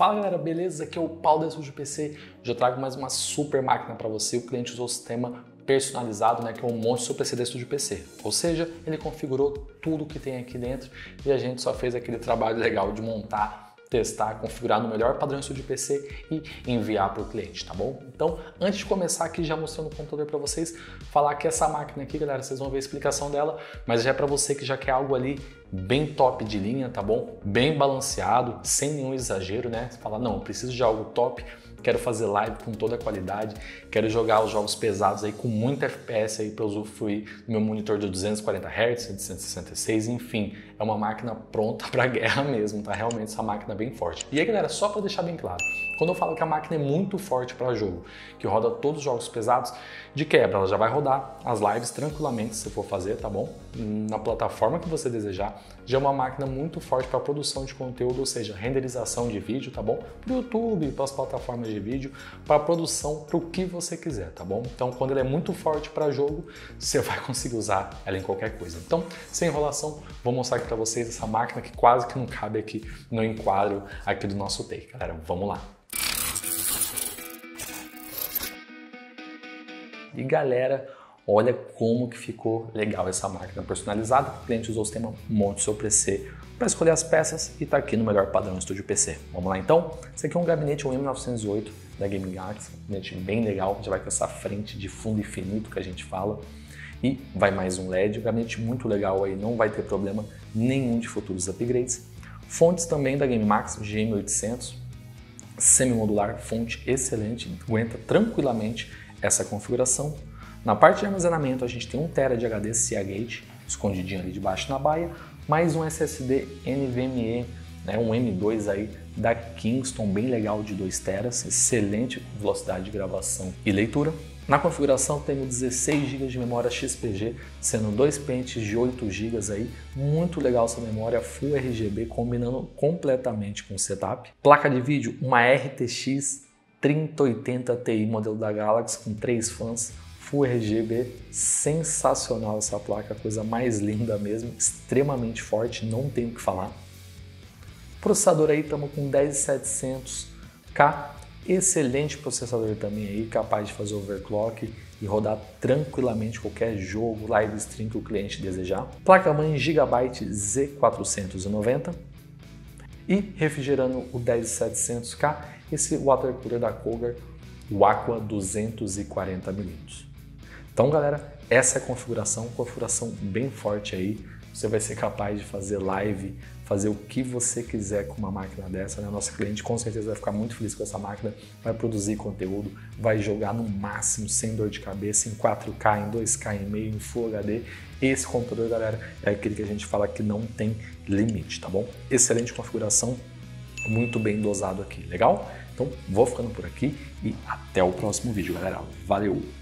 Fala galera, beleza? Aqui é o Paulo da Estúdio PC. Já trago mais uma super máquina para você. O cliente usou o sistema personalizado, né, que é um monte PC da Estúdio PC. Ou seja, ele configurou tudo que tem aqui dentro e a gente só fez aquele trabalho legal de montar testar, configurar no melhor padrão de PC e enviar para o cliente, tá bom? Então, antes de começar aqui já mostrando o computador para vocês, falar que essa máquina aqui, galera, vocês vão ver a explicação dela, mas já é para você que já quer algo ali bem top de linha, tá bom? Bem balanceado, sem nenhum exagero, né? Você fala, não, preciso de algo top, quero fazer live com toda a qualidade, quero jogar os jogos pesados aí com muita FPS aí para usufruir do meu monitor de 240 Hz, de 166, enfim, é uma máquina pronta para guerra mesmo, tá? Realmente essa máquina é bem forte. E aí, galera, só para deixar bem claro, quando eu falo que a máquina é muito forte para jogo, que roda todos os jogos pesados, de quebra, ela já vai rodar as lives tranquilamente se for fazer, tá bom? Na plataforma que você desejar. Já é uma máquina muito forte para produção de conteúdo, ou seja, renderização de vídeo, tá bom? Para o YouTube, para as plataformas de vídeo, para produção, para o que você quiser, tá bom? Então, quando ela é muito forte para jogo, você vai conseguir usar ela em qualquer coisa. Então, sem enrolação, vou mostrar aqui para vocês essa máquina que quase que não cabe aqui no enquadro aqui do nosso take, galera. Vamos lá. E galera, olha como que ficou legal essa máquina personalizada. O cliente usou o sistema Monte Seu PC para escolher as peças e está aqui no melhor padrão Estúdio PC. Vamos lá então? Esse aqui é um gabinete um M908 da Gaming Galaxy, um gabinete bem legal, já vai com essa frente de fundo infinito que a gente fala. E vai mais um LED, um gabinete muito legal aí, não vai ter problema nenhum de futuros upgrades. Fontes também da Game Max GM800, semi-modular, fonte excelente, aguenta tranquilamente essa configuração. Na parte de armazenamento a gente tem 1 TB de HD Seagate escondidinho ali debaixo na baia, mais um SSD NVMe, né, um M2 aí da Kingston, bem legal de 2 TB, excelente velocidade de gravação e leitura. Na configuração temos 16 GB de memória XPG, sendo dois pentes de 8 GB aí, muito legal essa memória Full RGB, combinando completamente com o setup. Placa de vídeo, uma RTX 3080 Ti modelo da Galaxy com três fãs, Full RGB, sensacional essa placa, coisa mais linda mesmo, extremamente forte, não tenho o que falar. Processador aí estamos com 10700K, excelente processador também aí, capaz de fazer overclock e rodar tranquilamente qualquer jogo, live stream que o cliente desejar. Placa mãe Gigabyte Z490 e refrigerando o 10700K esse water cooler da Cougar, o Aqua 240mm. Então, galera, essa é a configuração, configuração bem forte aí. Você vai ser capaz de fazer live, fazer o que você quiser com uma máquina dessa. Né? Nosso cliente com certeza vai ficar muito feliz com essa máquina, vai produzir conteúdo, vai jogar no máximo sem dor de cabeça, em 4K, em 2K e meio, em Full HD. Esse computador, galera, é aquele que a gente fala que não tem limite, tá bom? Excelente configuração, muito bem dosado aqui, legal? Então vou ficando por aqui e até o próximo vídeo, galera. Valeu!